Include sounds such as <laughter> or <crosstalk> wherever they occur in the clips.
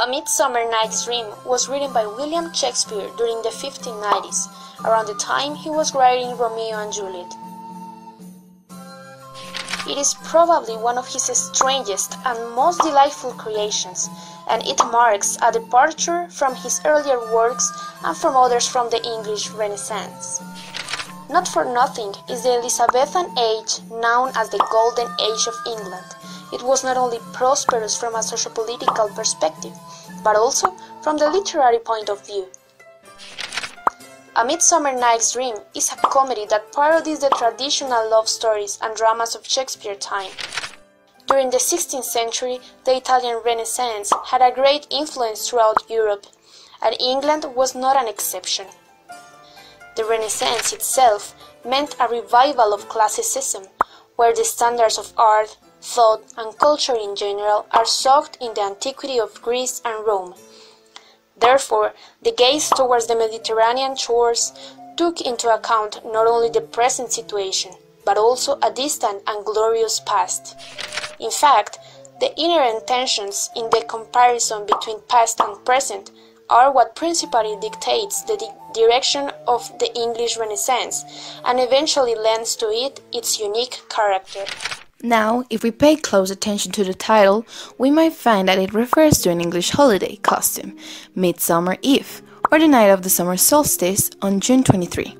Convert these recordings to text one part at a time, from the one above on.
A Midsummer Night's Dream was written by William Shakespeare during the 1590s, around the time he was writing Romeo and Juliet. It is probably one of his strangest and most delightful creations, and it marks a departure from his earlier works and from others from the English Renaissance. Not for nothing is the Elizabethan age known as the Golden Age of England. It was not only prosperous from a sociopolitical perspective, but also from the literary point of view. A Midsummer Night's Dream is a comedy that parodies the traditional love stories and dramas of Shakespeare time. During the 16th century, the Italian Renaissance had a great influence throughout Europe, and England was not an exception. The Renaissance itself meant a revival of classicism, where the standards of art, thought, and culture in general are soaked in the antiquity of Greece and Rome. Therefore, the gaze towards the Mediterranean shores took into account not only the present situation, but also a distant and glorious past. In fact, the inherent tensions in the comparison between past and present are what principally dictates the di direction of the English Renaissance and eventually lends to it its unique character. Now, if we pay close attention to the title, we might find that it refers to an English holiday costume, Midsummer Eve, or the night of the summer solstice on June 23,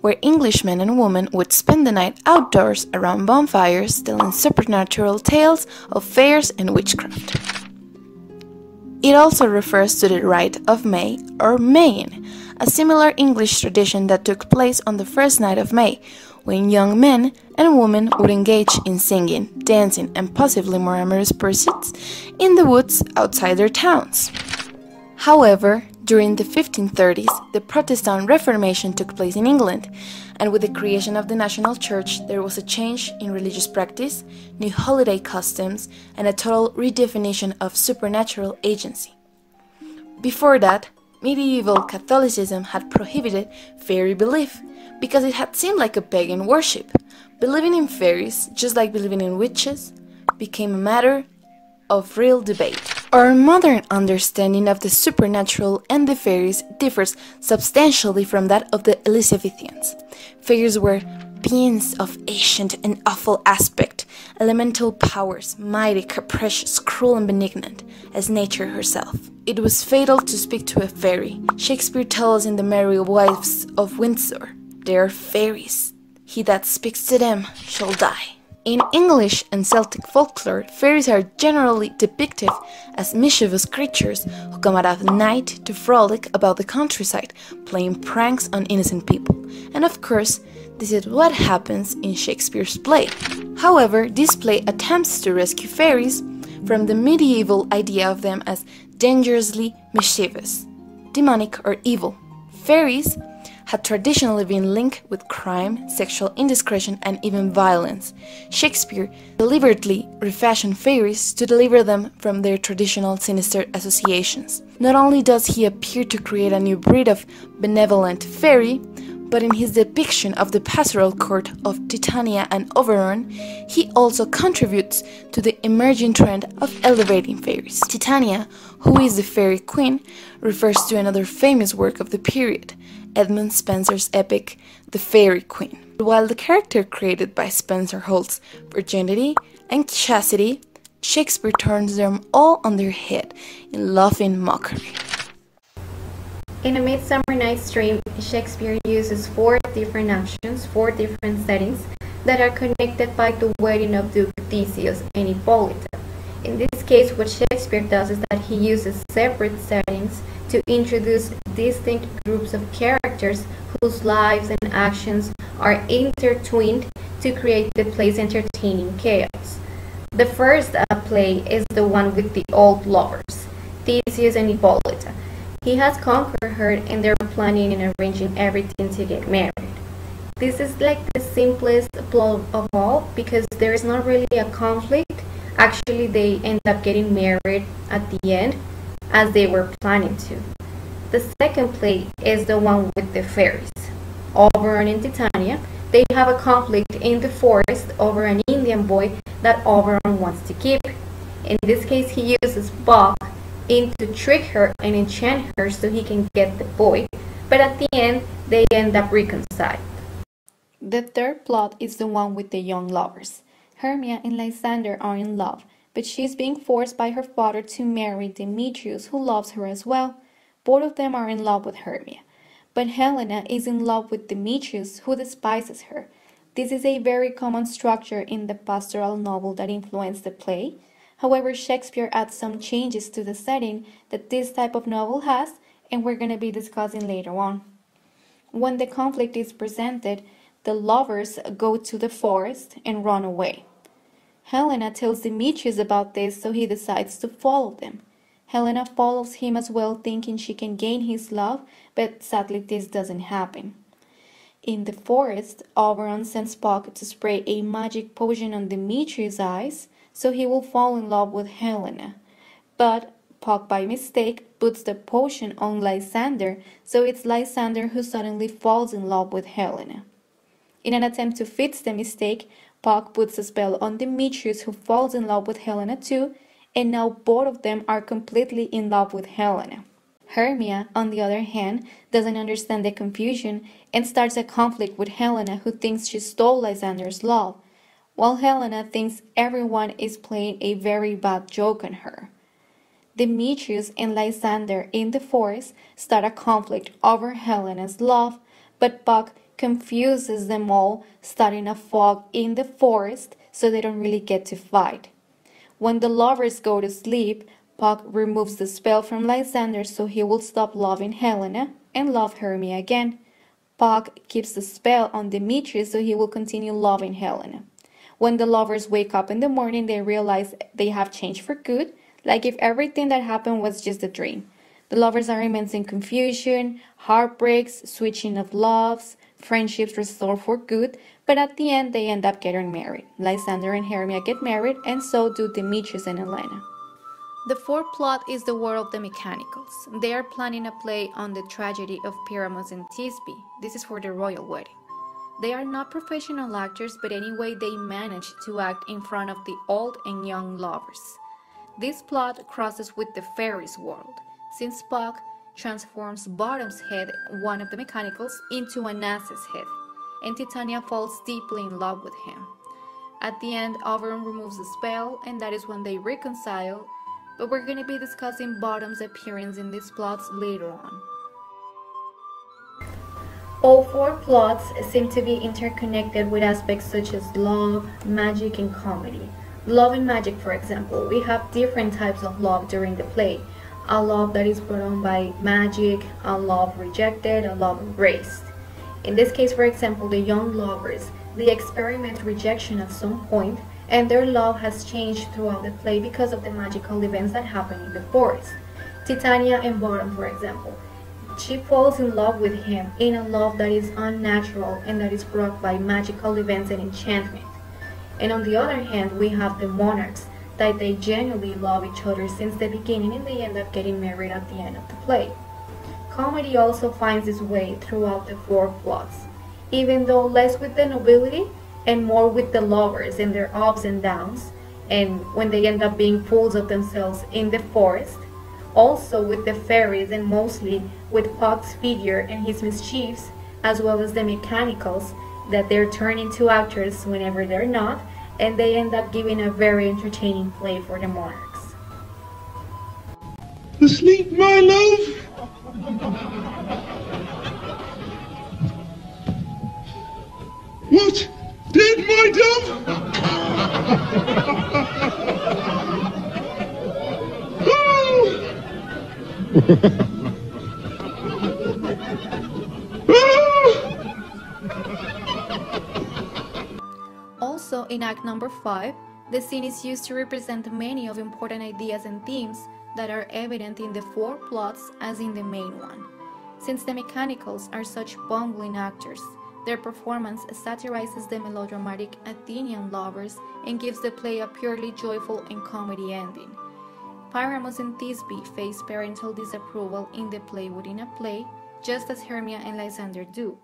where Englishmen and women would spend the night outdoors around bonfires telling supernatural tales of fairs and witchcraft. It also refers to the rite of May or Maying, a similar English tradition that took place on the first night of May, when young men and women would engage in singing, dancing, and possibly more amorous pursuits in the woods outside their towns. However, during the 1530s, the Protestant Reformation took place in England, and with the creation of the National Church, there was a change in religious practice, new holiday customs, and a total redefinition of supernatural agency. Before that, medieval Catholicism had prohibited fairy belief because it had seemed like a pagan worship. Believing in fairies, just like believing in witches, became a matter of real debate. Our modern understanding of the supernatural and the fairies differs substantially from that of the Elizabethans. Fairies were beings of ancient and awful aspect, elemental powers, mighty, capricious, cruel, and benignant, as nature herself. It was fatal to speak to a fairy. Shakespeare tells in The Merry Wives of Windsor they are fairies. He that speaks to them shall die. In English and Celtic folklore, fairies are generally depicted as mischievous creatures who come out of night to frolic about the countryside, playing pranks on innocent people. And of course, this is what happens in Shakespeare's play. However, this play attempts to rescue fairies from the medieval idea of them as dangerously mischievous, demonic, or evil. Fairies had traditionally been linked with crime, sexual indiscretion, and even violence. Shakespeare deliberately refashioned fairies to deliver them from their traditional sinister associations. Not only does he appear to create a new breed of benevolent fairy, but in his depiction of the pastoral court of Titania and Oberon, he also contributes to the emerging trend of elevating fairies. Titania, who is the fairy queen, refers to another famous work of the period, Edmund Spenser's epic The Faerie Queene. While the character created by Spenser holds virginity and chastity, Shakespeare turns them all on their head in laughing mockery. In A Midsummer Night's Dream, Shakespeare uses four different actions, four different settings that are connected by the wedding of Duke Theseus and Hippolyta. In this case, what Shakespeare does is that he uses separate settings to introduce distinct groups of characters whose lives and actions are intertwined to create the play's entertaining chaos. The first uh, play is the one with the old lovers, Theseus and Hippolyta. He has conquered her and they're planning and arranging everything to get married. This is like the simplest plot of all because there is not really a conflict. Actually, they end up getting married at the end as they were planning to. The second play is the one with the fairies. Oberon and Titania, they have a conflict in the forest over an Indian boy that Oberon wants to keep. In this case, he uses Puck in to trick her and enchant her so he can get the boy, but at the end they end up reconciled. The third plot is the one with the young lovers. Hermia and Lysander are in love, but she is being forced by her father to marry Demetrius, who loves her as well. Both of them are in love with Hermia. But Helena is in love with Demetrius, who despises her. This is a very common structure in the pastoral novel that influenced the play. However, Shakespeare adds some changes to the setting that this type of novel has, and we're going to be discussing later on. When the conflict is presented, the lovers go to the forest and run away. Helena tells Demetrius about this, so he decides to follow them. Helena follows him as well, thinking she can gain his love, but sadly, this doesn't happen. In the forest, Oberon sends Puck to spray a magic potion on Demetrius' eyes, so he will fall in love with Helena. But Puck, by mistake, puts the potion on Lysander, so it's Lysander who suddenly falls in love with Helena. In an attempt to fix the mistake, Puck puts a spell on Demetrius, who falls in love with Helena too, and now both of them are completely in love with Helena. Hermia, on the other hand, doesn't understand the confusion and starts a conflict with Helena, who thinks she stole Lysander's love, while Helena thinks everyone is playing a very bad joke on her. Demetrius and Lysander in the forest start a conflict over Helena's love, but Puck confuses them all, starting a fog in the forest so they don't really get to fight. When the lovers go to sleep, Puck removes the spell from Lysander so he will stop loving Helena and love Hermia again. Puck keeps the spell on Demetrius so he will continue loving Helena. When the lovers wake up in the morning, they realize they have changed for good, like if everything that happened was just a dream. The lovers are immense in confusion, heartbreaks, switching of loves, friendships restore for good, but at the end they end up getting married. Lysander and Hermia get married, and so do Demetrius and Helena. The fourth plot is the War of the Mechanicals. They are planning a play on the tragedy of Pyramus and Thisbe. This is for the royal wedding. They are not professional actors, but anyway, they manage to act in front of the old and young lovers. This plot crosses with the fairies world, since Puck transforms Bottom's head, one of the mechanicals, into an ass's head, and Titania falls deeply in love with him. At the end, Oberon removes the spell, and that is when they reconcile, but we're going to be discussing Bottom's appearance in these plots later on. All four plots seem to be interconnected with aspects such as love, magic, and comedy. Love and magic, for example, we have different types of love during the play a love that is brought on by magic, a love rejected, a love embraced. In this case, for example, the young lovers, they experiment rejection at some point, and their love has changed throughout the play because of the magical events that happen in the forest. Titania and Bottom, for example. She falls in love with him in a love that is unnatural and that is brought by magical events and enchantment. And on the other hand, we have the monarchs, that they genuinely love each other since the beginning and they end up getting married at the end of the play. Comedy also finds its way throughout the four plots, even though less with the nobility and more with the lovers and their ups and downs, and when they end up being fools of themselves in the forest, also with the fairies and mostly with Puck's figure and his mischiefs, as well as the mechanicals that they're turned into actors whenever they're not, and they end up giving a very entertaining play for the Monarchs. Asleep, my love? What? Dead, my dove? <laughs> oh! In Act Number 5, the scene is used to represent many of important ideas and themes that are evident in the four plots as in the main one. Since the mechanicals are such bumbling actors, their performance satirizes the melodramatic Athenian lovers and gives the play a purely joyful and comedy ending. Pyramus and Thisbe face parental disapproval in the play within a play, just as Hermia and Lysander do,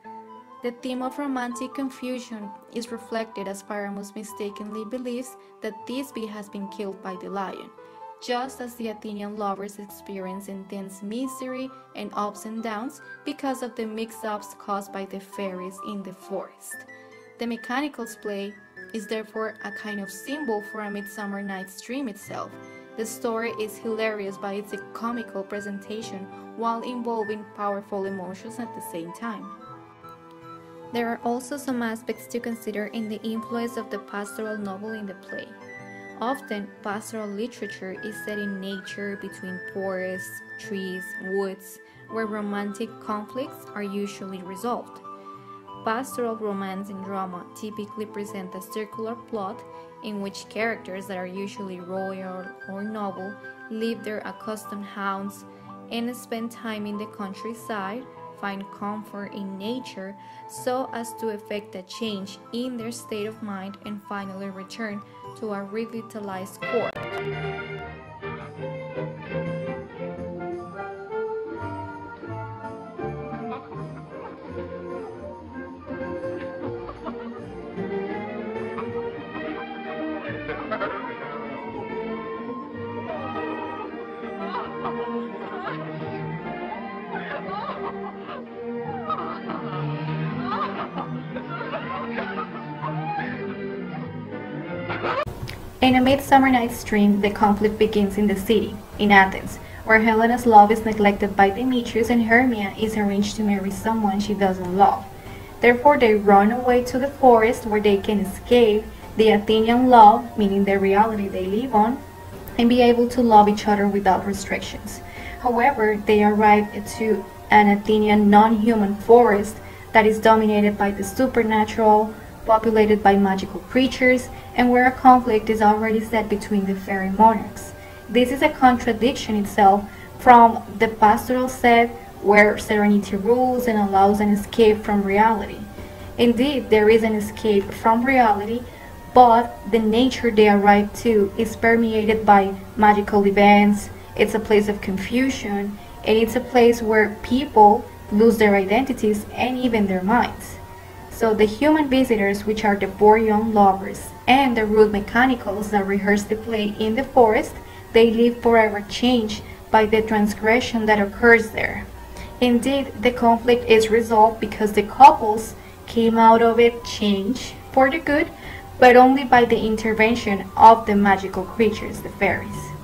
the theme of romantic confusion is reflected as Pyramus mistakenly believes that Thisbe has been killed by the lion. just as the Athenian lovers experience intense misery and ups and downs because of the mix ups caused by the fairies in the forest. The Mechanicals play is therefore a kind of symbol for A Midsummer Night's Dream itself. The story is hilarious by its comical presentation while involving powerful emotions at the same time. There are also some aspects to consider in the influence of the pastoral novel in the play. Often, pastoral literature is set in nature between forests, trees, woods, where romantic conflicts are usually resolved. Pastoral romance and drama typically present a circular plot in which characters that are usually royal or noble leave their accustomed haunts and spend time in the countryside find comfort in nature so as to effect a change in their state of mind and finally return to a revitalized court. In A Midsummer Night's Dream, the conflict begins in the city, in Athens, where Helena's love is neglected by Demetrius and Hermia is arranged to marry someone she doesn't love. Therefore, they run away to the forest where they can escape the Athenian love, meaning the reality they live on, and be able to love each other without restrictions. However, they arrive to an Athenian non-human forest that is dominated by the supernatural, populated by magical creatures, and where a conflict is already set between the fairy monarchs. This is a contradiction itself from the pastoral set where serenity rules and allows an escape from reality. Indeed, there is an escape from reality, but the nature they arrive to is permeated by magical events, it's a place of confusion, and it's a place where people lose their identities and even their minds. So the human visitors, which are the four young lovers, and the rude mechanicals that rehearse the play in the forest, they live forever changed by the transgression that occurs there. Indeed, the conflict is resolved because the couples came out of it changed for the good, but only by the intervention of the magical creatures, the fairies.